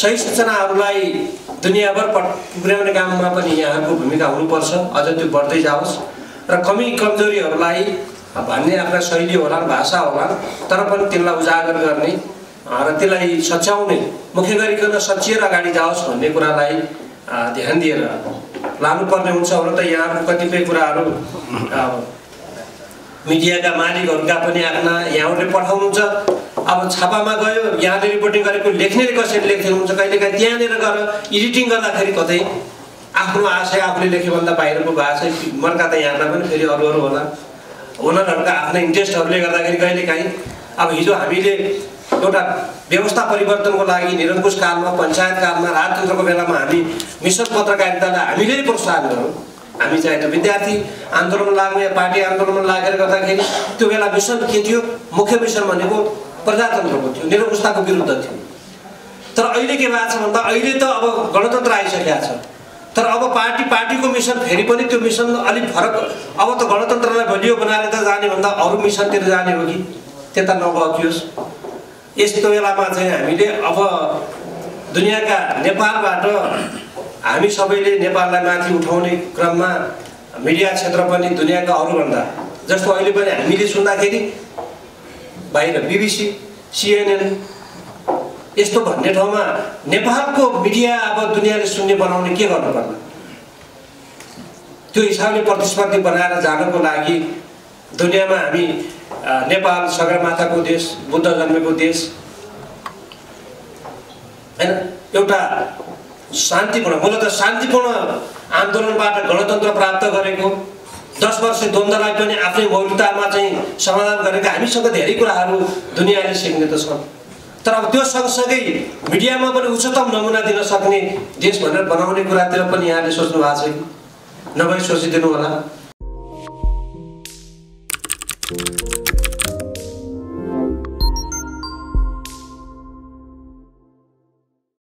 सही सूचनाहरूलाई दुनियाँभर पुर्याउने काममा पनि यहाँको भूमिका हुनुपर्छ। अझ त्यो बढ्दै जाओस् र कमी कमजोरीहरूलाई भन्ने आफ्ना शैली होला भाषा होला तर पनि त्यसलाई उजागर गर्ने र त्यसलाई सच्याउने मुख्य गरिकन सचिएर अगाडि जाओस् भन्ने कुरालाई ध्यान दिएर लानुपर्ने हुन्छ हुन त यहाँको कतिपय कुराहरू। मिडियाका मालिकहरूका पनि आफ्ना यहाँहरूले पठाउनुहुन्छ। अब छापामा गयो यहाँले रिपोर्टिङ गरेको लेख्नेले कसरी लेख्नुहुन्छ कहिलेकाहीँ त्यहाँनिर गएर एडिटिङ गर्दाखेरि कतै आफ्नो आशय आफूले लेख्यो भन्दा बाहिरको भाषा मर्का त यहाँलाई पनि फेरि अरू अरू होला। उनीहरूका आफ्ना इन्ट्रेस्टहरूले गर्दाखेरि कहिलेकाहीँ अब हिजो हामीले एउटा व्यवस्था परिवर्तनको लागि निरङ्कुश कालमा पञ्चायत कालमा राजतन्त्रको बेलामा हामी मिसन पत्रकारितालाई हामीले प्रोत्साहन गरौँ। हामी चाहे विद्यार्थी आन्दोलनमा लाग्नु या पार्टी आन्दोलनमा लागेर गर्दाखेरि त्यो बेला मिसन के थियो? मुख्य मिसन भनेको प्रजातन्त्रको थियो निरङ्कुशताको विरुद्ध थियो। तर अहिले के भएको छ भन्दा अहिले त अब गणतन्त्र आइसकेको छ। तर अब पार्टी पार्टीको मिसन फेरि पनि त्यो मिसन अलिक फरक अब त गणतन्त्रलाई बलियो बनाएर त जाने भन्दा अरू मिसनतिर जाने हो कि? त्यता नबकियोस् यस्तो बेलामा चाहिँ हामीले अब दुनियाँका नेपालबाट हामी सबैले नेपाललाई माथि उठाउने क्रममा मिडिया क्षेत्र पनि दुनियाँका अरूभन्दा जस्तो अहिले पनि हामीले सुन्दाखेरि बाहिर बिबिसी सिएनएन यस्तो भन्ने ठाउँमा नेपालको मिडिया अब दुनियाँले सुन्ने बनाउने के गर्नु पर्ला त्यो हिसाबले प्रतिस्पर्धी बनाएर जानको लागि दुनियाँमा हामी नेपाल सगरमाथाको देश बुद्ध जन्मेको देश होइन? एउटा शान्तिपूर्ण मूलत शान्तिपूर्ण आन्दोलनबाट गणतन्त्र प्राप्त गरेको दस वर्ष द्वन्द्वलाई पनि आफ्नै मौलिकतामा चाहिँ समाधान गरेको हामीसँग धेरै कुराहरू दुनियाँले सिक्ने त छ तर अब त्यो सँगसँगै मिडियामा पनि उच्चतम नमुना दिन सक्ने देश भनेर बनाउने कुरातिर पनि यहाँले सोच्नु भएको छ कि? नभए सोचिदिनु होला।